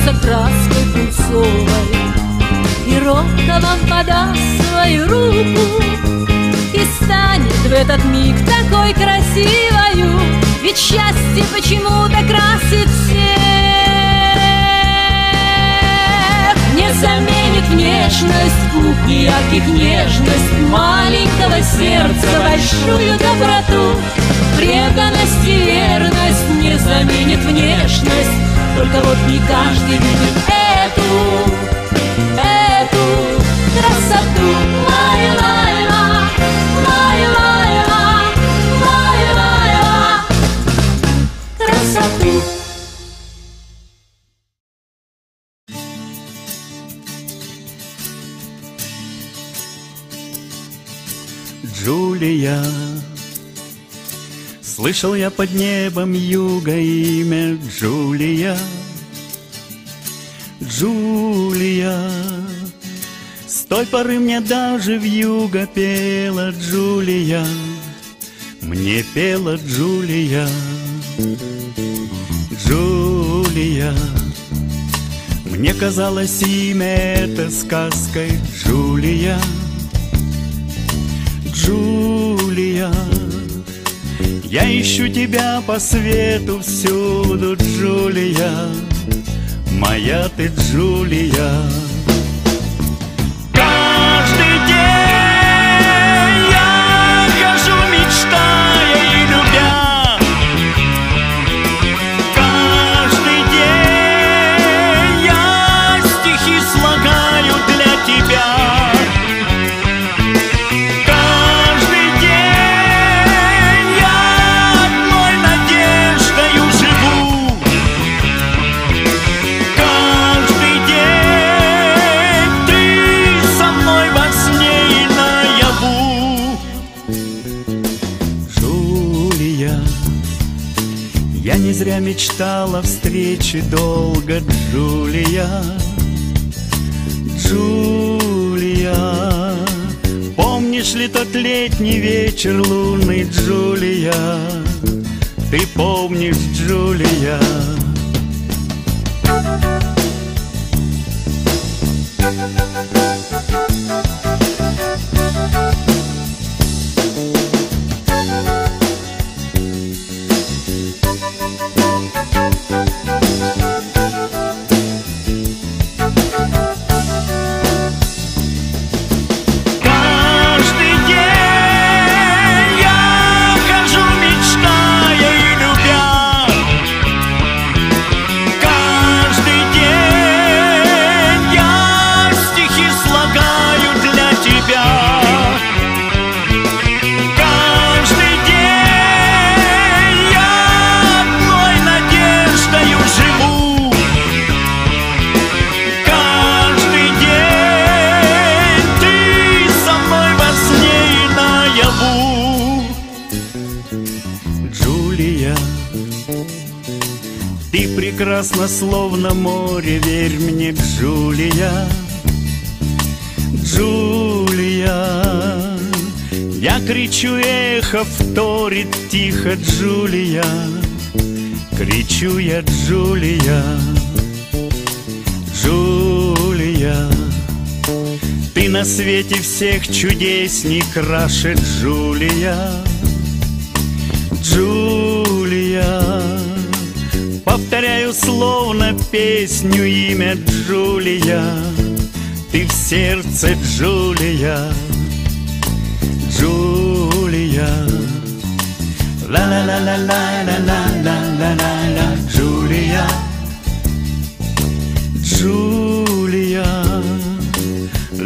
сольется краской пунцовой. И робко вам подаст свою руку И станет в этот миг такой красивою. Ведь счастье почему-то красит всех. Не заменит внешность губ ярких нежность Маленького сердца большую доброту. Преданность и верность не заменит внешность только вот не каждый видит эту, эту красоту. Лай-лай-ла, лай-лай-ла, лай-лай-ла, красоту. Джулия Слышал я под небом юга имя Джулия. Джулия. С той поры мне даже в юго пела Джулия. Мне пела Джулия. Джулия. Мне казалось имя это сказкой Джулия. Джулия. Я ищу тебя по свету всюду, Джулия. Моя ты Джулия. Встречи долго, Джулия. Джулия, помнишь ли тот летний вечер лунный, Джулия? Ты помнишь, Джулия? На свете всех чудесней краше, Джулия. Джулия, повторяю словно песню имя Джулия. Ты в сердце, Джулия. Джулия. ла ла ла ла ла ла ла ла ла ла ла Джулия. Джулия.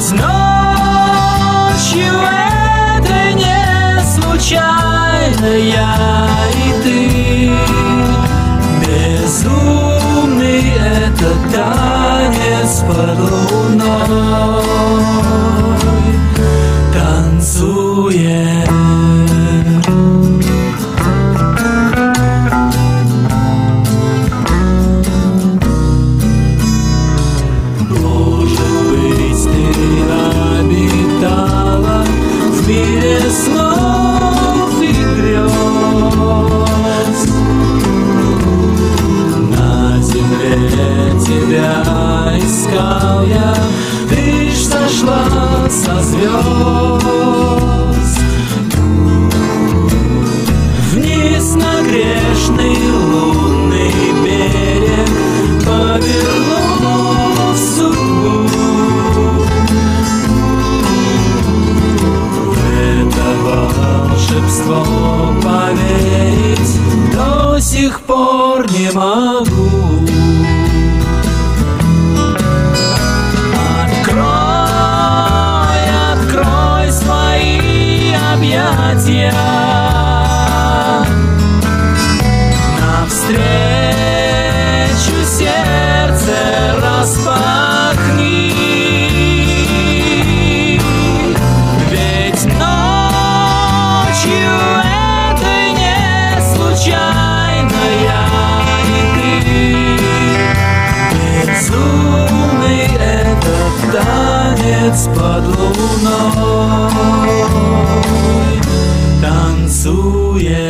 Ведь ночью это не случайно я и ты. Безумный этот танец под луной. Танцуем. Искал я Ты ж сошла со звезд Вниз на грешный лунный берег Повернув судьбу В это волшебство поверить До сих пор не могу танец под луной. Танцует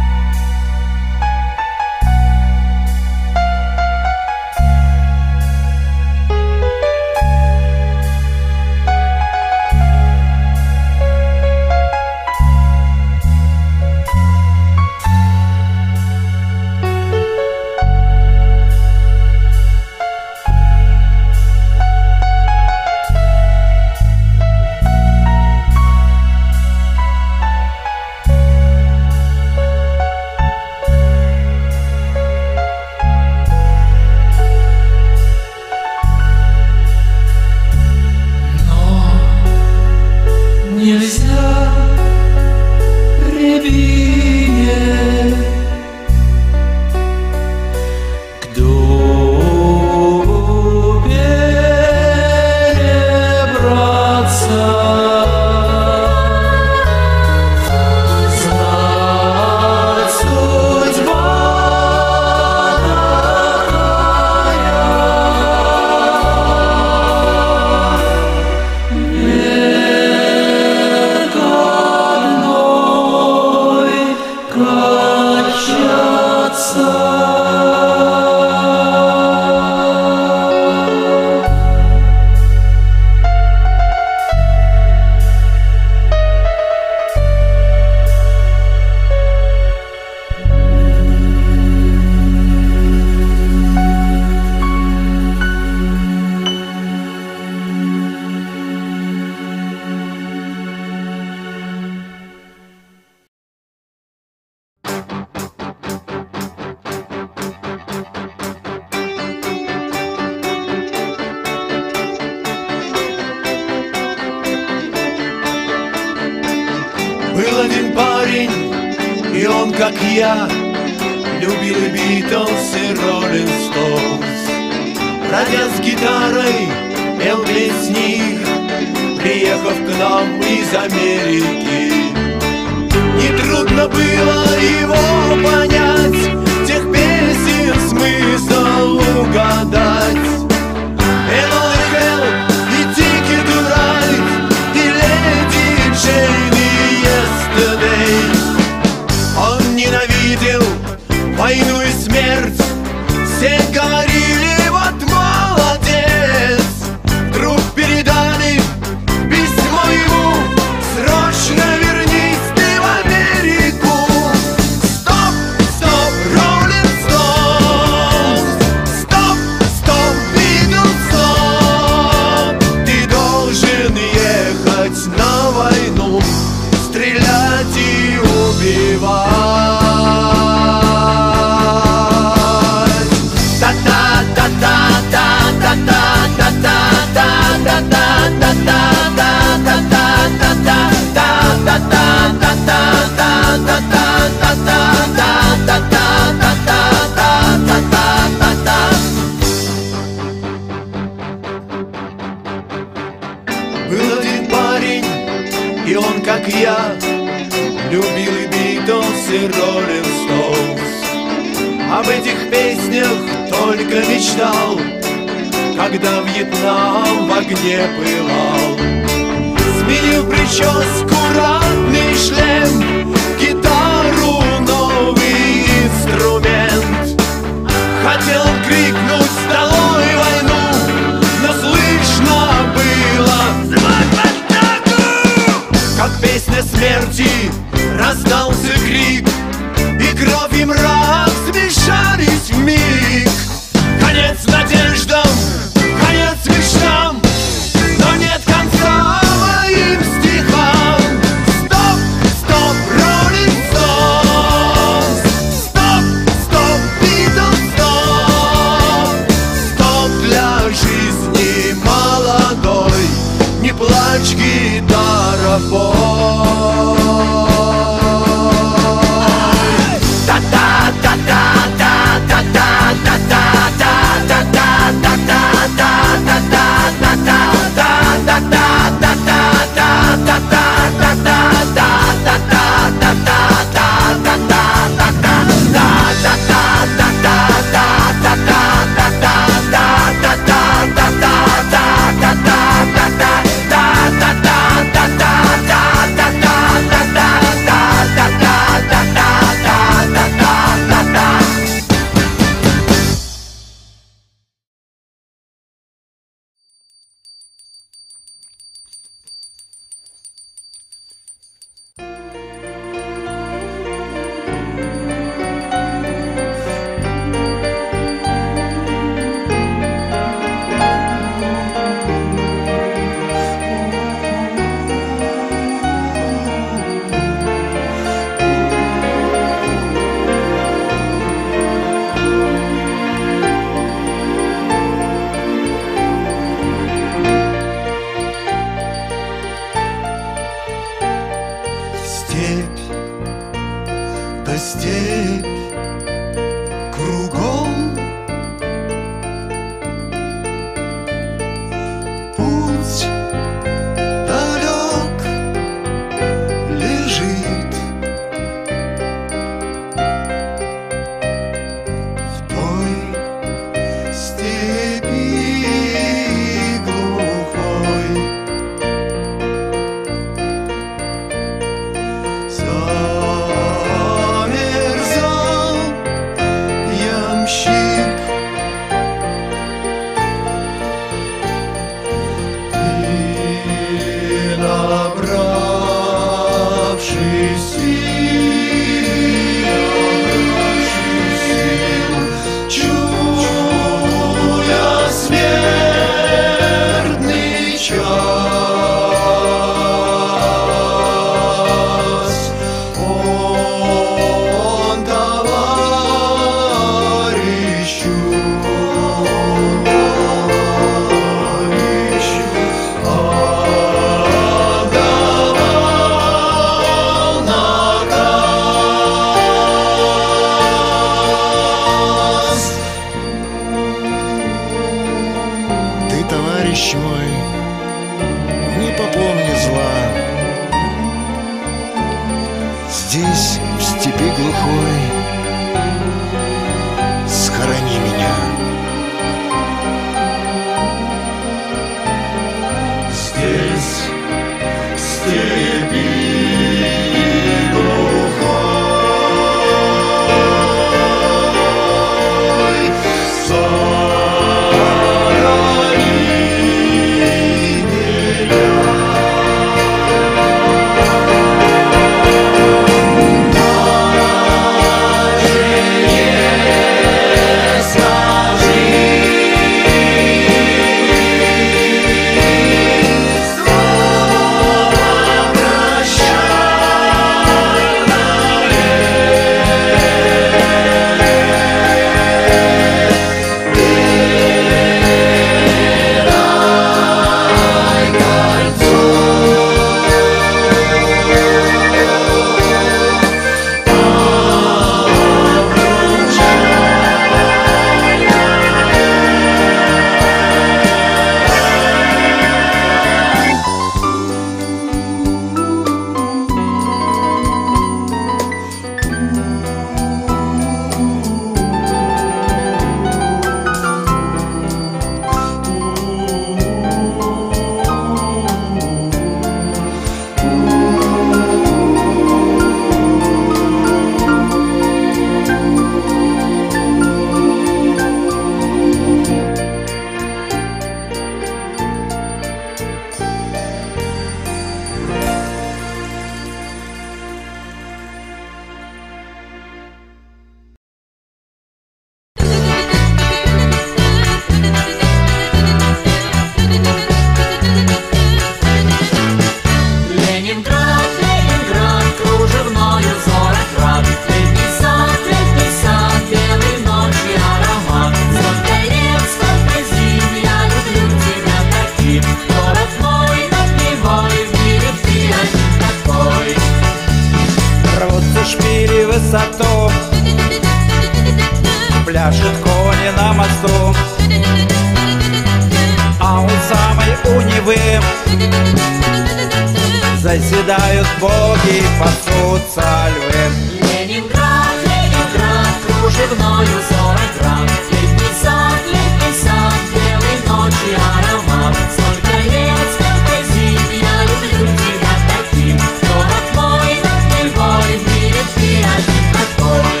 Заседают боги, пасутся львы Ленинград, Ленинград, кружевною сорок грамм Летний сад, летний сад, белый ночи аромат. Сколько лет, сколько зим, я люблю тебя таким. Город мой, напивай, в мире ты один такой.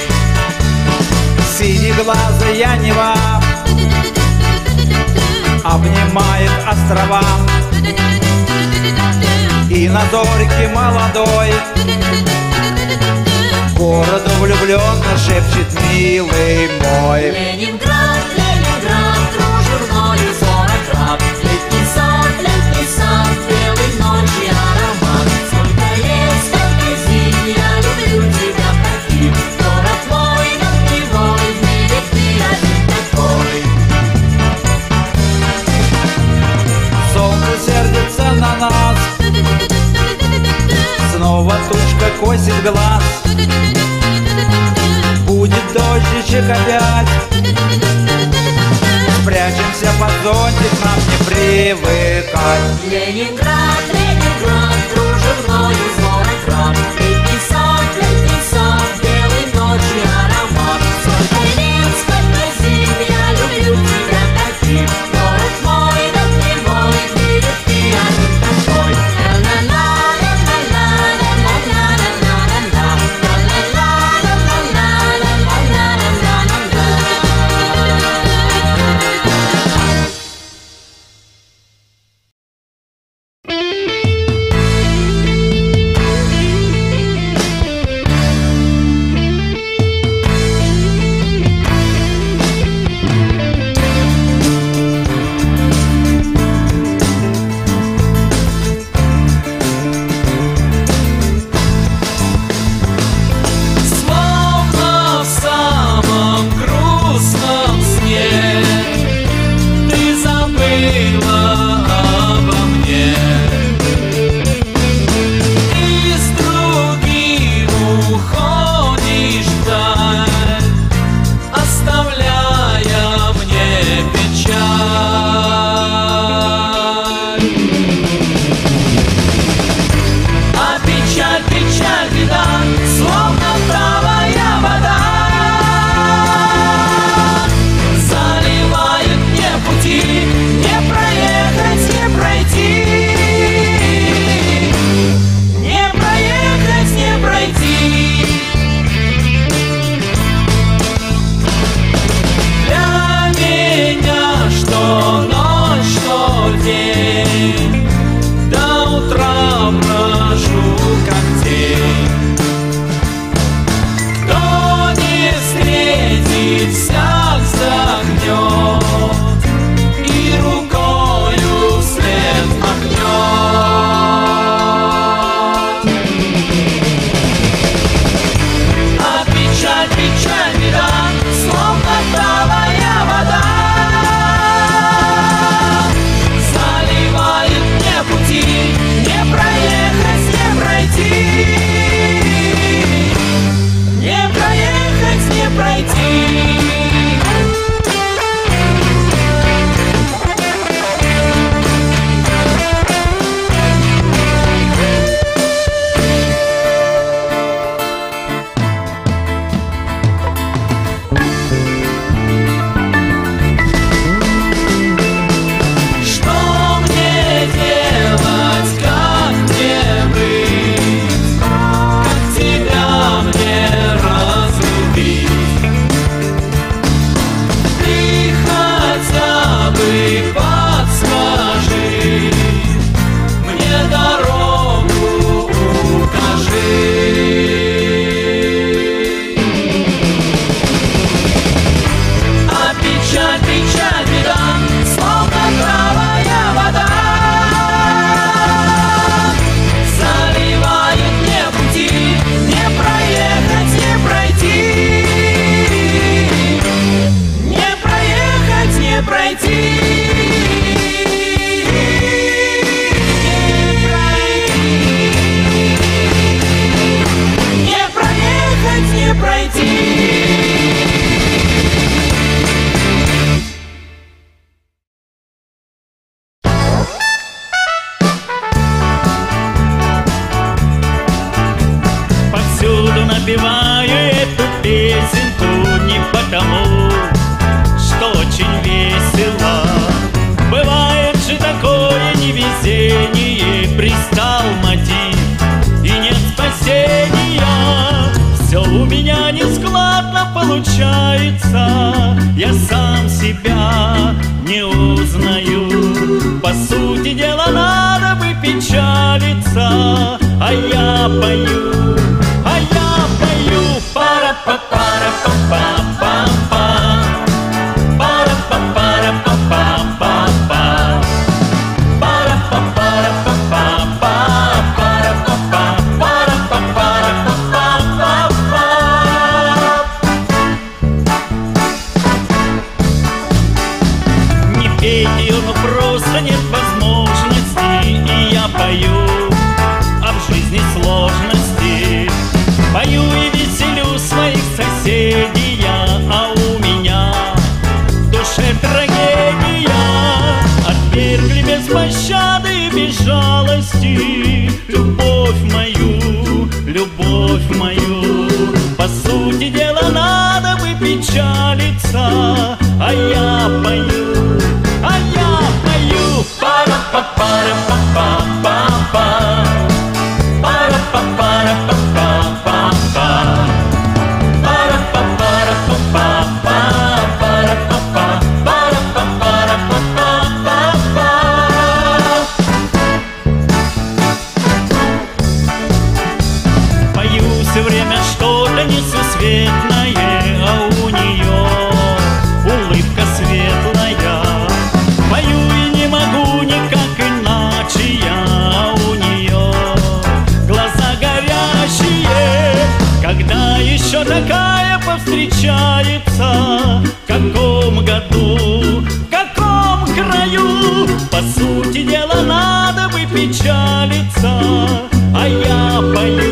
Синеглазая Нева Обнимает острова И на зорьке молодой. Городу влюбленно шепчет милый мой Ленинград, Ленинград, кружевною сорок грамм Снова тучка косит глаз. Будет дождичек опять. Спрячемся под зонтик, нам не привыкать. Ленинград, Ленинград, кружевною трагедию, ее просто нет возможности И я пою об жизни сложности. Пою и веселю своих соседей я, а у меня в душе трагедия. От вербли без пощады и без жалости Любовь мою, любовь мою. По сути дела надо бы печалиться, а я пою ba da ba ba ba ba. печалится, а я пою.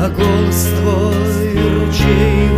А голос твой ручей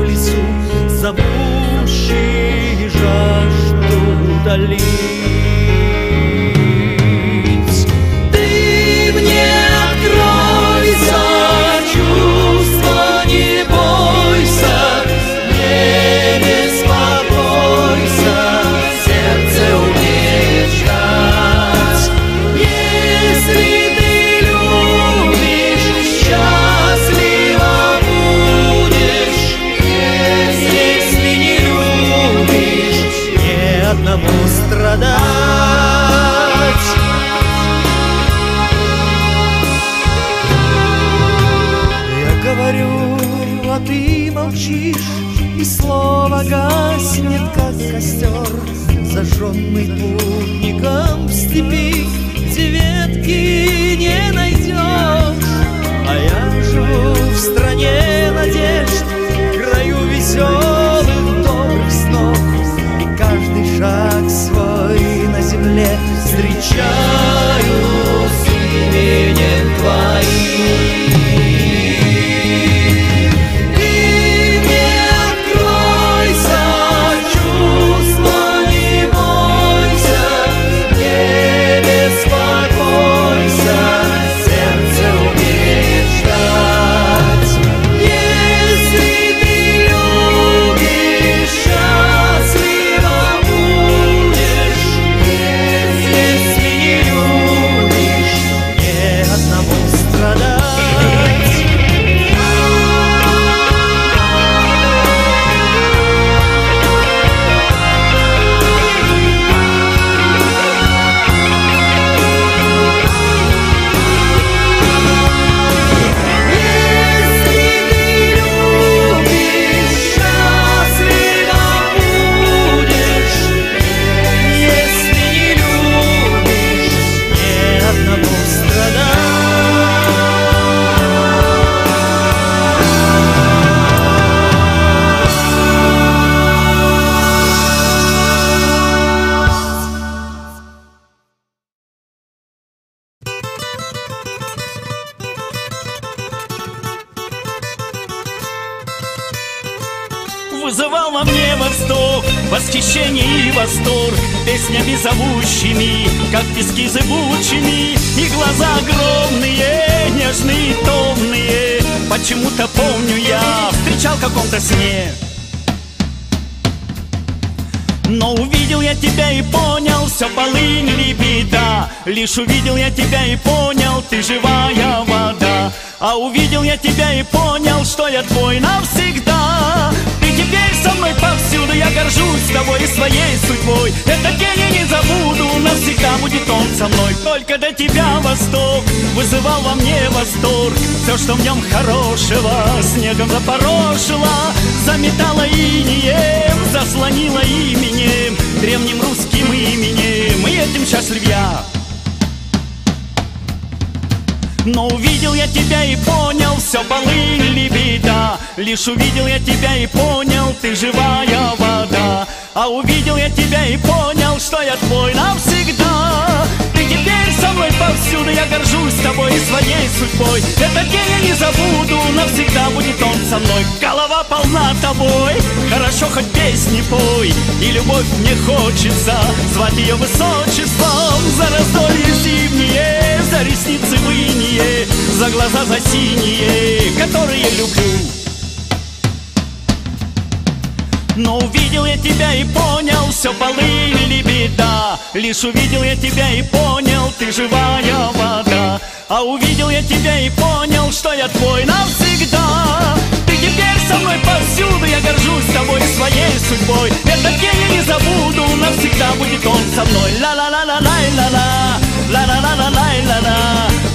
Лишь увидел я тебя и понял, ты живая вода. А увидел я тебя и понял, что я твой навсегда. Ты теперь со мной повсюду, я горжусь тобой и своей судьбой. Этот день я не забуду, навсегда будет он со мной. Только до тебя восток вызывал во мне восторг. Все, что в нем хорошего, снегом запорошило Заметало инеем, заслонило именем Древним русским именем, и этим счастлив я. Но увидел я тебя и понял, все полы или беда. Лишь увидел я тебя и понял, ты живая вода. А увидел я тебя и понял, что я твой навсегда. Ты теперь со мной повсюду, я горжусь тобой и своей судьбой. Этот день я не забуду, навсегда будет он со мной. Голова полна тобой, хорошо хоть песни пой. И любовь мне хочется, звать ее высочеством. За раздолье зимнее, за ресницы вы за глаза, за синие, которые люблю. Но увидел я тебя и понял, все полы или беда. Лишь увидел я тебя и понял, ты живая вода. А увидел я тебя и понял, что я твой навсегда. Ты теперь со мной повсюду, я горжусь тобой и своей судьбой. Этот день я не забуду, навсегда будет он со мной. Ла ла ла ла ла ла ла ла ла ла ла ла ла